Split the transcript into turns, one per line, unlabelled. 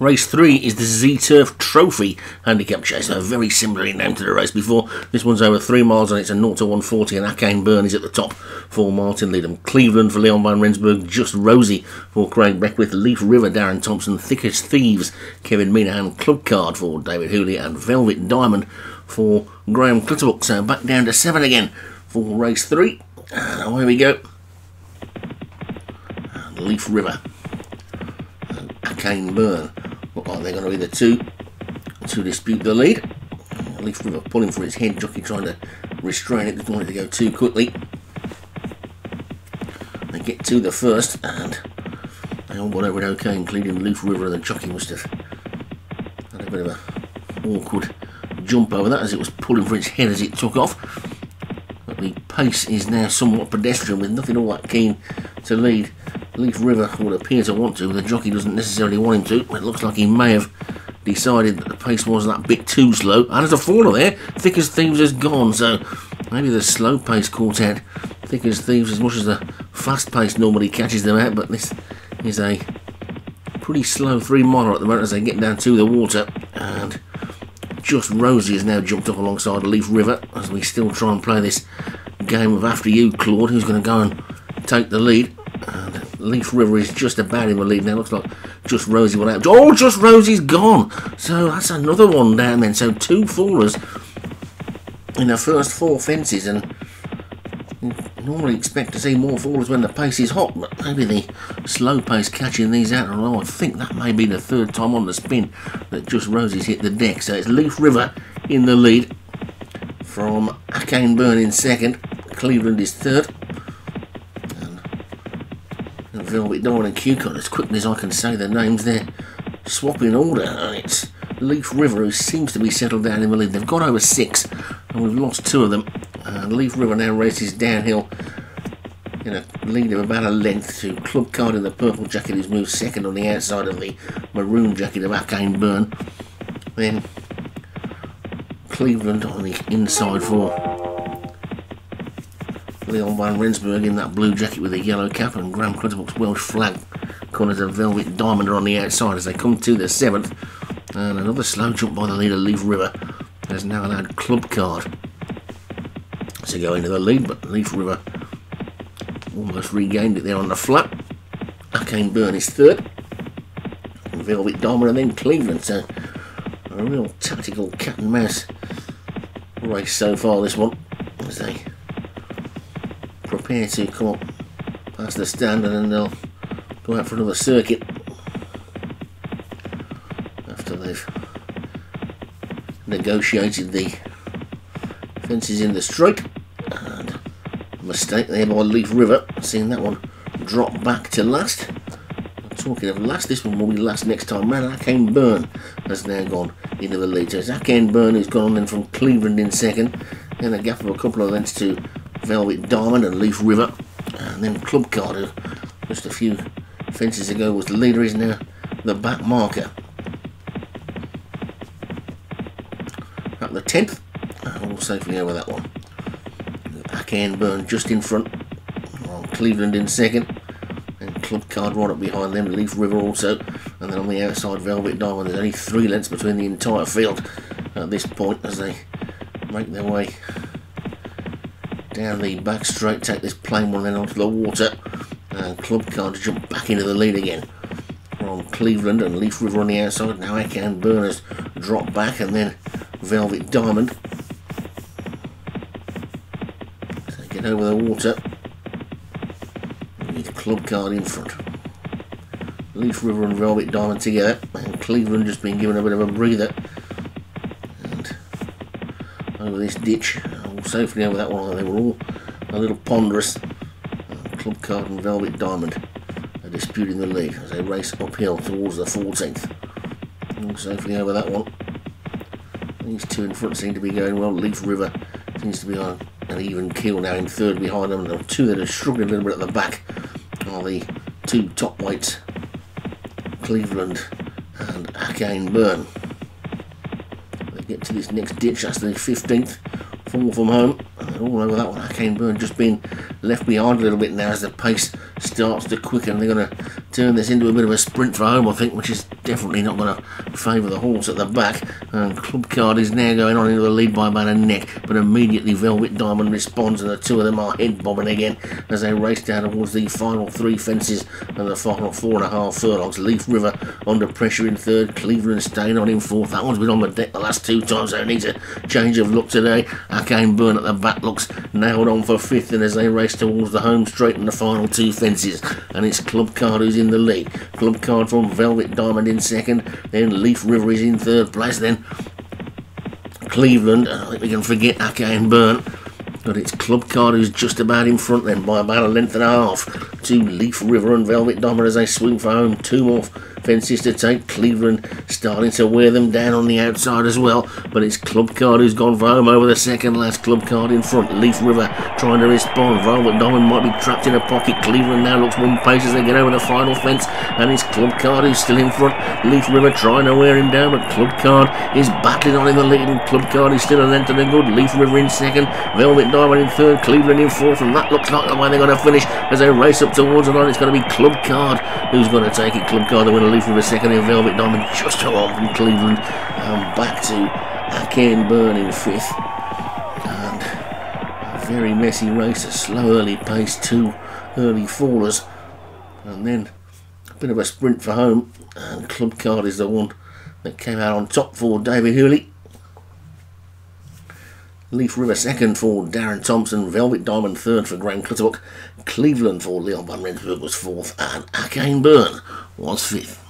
Race 3 is the ZEturf Trophy Handicap Chase. A very similarly named to the race before. This one's over 3 miles and it's a 0 to 140 and Akane Burn is at the top for Martin Leadham. Cleveland for Leon van Rensburg, Just Rosie for Craig Beckwith, Leaf River, Darren Thompson, Thick as Thieves, Kevin Minahan, Club Card for David Hooley and Velvet Diamond for Graham Clutterbuck. So back down to 7 again for race 3. And away we go. Leaf River. Akane Burn. Like they're going to be the two to dispute the lead. Leaf River pulling for his head, jockey trying to restrain it, doesn't want it to go too quickly. They get to the first and they all got over it okay, including Leaf River and the jockey must have had a bit of a awkward jump over that as it was pulling for its head as it took off. But the pace is now somewhat pedestrian with nothing all that keen to lead. Leaf River would appear to want to, but the jockey doesn't necessarily want him to. It looks like he may have decided that the pace was that bit too slow. And there's a faller there. Thick as Thieves has gone, so maybe the slow pace out Thick as Thieves as much as the fast pace normally catches them out, but this is a pretty slow three miler at the moment as they get down to the water. And just Rosie has now jumped up alongside Leaf River as we still try and play this game of After You, Claude, who's going to go and take the lead. Leaf River is just about in the lead now. Looks like just Rosie went out. Oh, just Rosie's gone. So that's another one down then. So two fallers in the first four fences. And normally expect to see more fallers when the pace is hot. But maybe the slow pace catching these out. And I think that may be the third time on the spin that just Rosie's hit the deck. So it's Leaf River in the lead from Akane Burn in second. Cleveland is third. Velvet Dawn and Q-Con, as quickly as I can say their names, they're swapping order. And it's Leaf River who seems to be settled down in the lead. They've got over six, and we've lost two of them. Uh, Leaf River now races downhill in a lead of about a length to Club Card in the purple jacket, who's moved second on the outside of the maroon jacket of Akane Burn. Then Cleveland on the inside for Leon van Rensburg in that blue jacket with a yellow cap and Graham Clutterbuck's Welsh flag corners a velvet diamond on the outside as they come to the seventh. And another slow jump by the leader, Leaf River, has now allowed Club Card to go into the lead, but Leaf River almost regained it there on the flat. Akane Burn is third. Velvet Diamond and then Cleveland. So a real tactical cat and mouse race so far this one as they prepare to come up past the stand and then they'll go out for another circuit. After they've negotiated the fences in the straight and mistake there by Leaf River seeing that one drop back to last. Talking of last this one will be last next time round. Akane Burn has now gone into the lead. So it's Akane Burn who's gone on then from Cleveland in second. Then a gap of a couple of lengths to Velvet Diamond and Leaf River. And then Club Card just a few fences ago was the leader is now the back marker. At the 10th all safely over that one. Akane Burn just in front. Cleveland in second. And Club Card right up behind them Leaf River also. And then on the outside Velvet Diamond. There's only three lengths between the entire field at this point as they make their way down the back straight, take this plain one then onto the water. And Club Card to jump back into the lead again from Cleveland and Leaf River on the outside. Now Akane Burners drop back and then Velvet Diamond. So get over the water with Club Card in front. Leaf River and Velvet Diamond together, and Cleveland just been given a bit of a breather. And over this ditch, safely over that one. They were all a little ponderous. Club Card and Velvet Diamond are disputing the lead as they race uphill towards the 14th. All safely over that one. These two in front seem to be going well. Leaf River seems to be on an even keel now in third behind them. The two that are struggling a little bit at the back are the two top weights, Cleveland and Akane Burn. They get to this next ditch, that's the 15th, fall from home. All over that one, Akane Burn just being left behind a little bit now as the pace starts to quicken. They're going to turn this into a bit of a sprint for home, I think, which is definitely not going to favour the horse at the back. And Club Card is now going on into the lead by about a neck, but immediately Velvet Diamond responds, and the two of them are head bobbing again as they race down towards the final three fences and the final four and a half furlongs. Leaf River under pressure in third, Cleveland staying on in fourth. That one's been on the deck the last two times, so it needs a change of look today. Arcane Burn at the back looks nailed on for fifth, and as they race towards the home straight in the final two fences, and it's Club Card who's in the lead. Club Card from Velvet Diamond in second, then Leaf River is in third place, then Cleveland, I think we can forget Arcane Burn. But it's Club Card who's just about in front then by about a length and a half to Leaf River and Velvet Diamond as they swing for home. Two more fences to take. Cleveland starting to wear them down on the outside as well. But it's Club Card who's gone for home over the second last. Club Card in front. Leaf River trying to respond. Velvet Diamond might be trapped in a pocket. Cleveland now looks one pace as they get over the final fence. And it's Club Card who's still in front. Leaf River trying to wear him down. But Club Card is battling on in the lead. And Club Card is still a length and a good. Leaf River in second. Velvet Diamond in third. Cleveland in fourth. And that looks like the way they're going to finish as they race up towards the line. It's going to be Club Card who's going to take it. Club Card the winner. Leaf River second in Velvet Diamond just on from Cleveland. And back to Arcane Burn in fifth. And a very messy race. A slow early pace. Two early fallers. And then a bit of a sprint for home. And Club Card is the one that came out on top for David Hurley. Leaf River second for Darren Thompson, Velvet Diamond third for Graham Clutterbuck, Cleveland for Leon Van Rensburg was fourth, and Arcane Burn was fifth.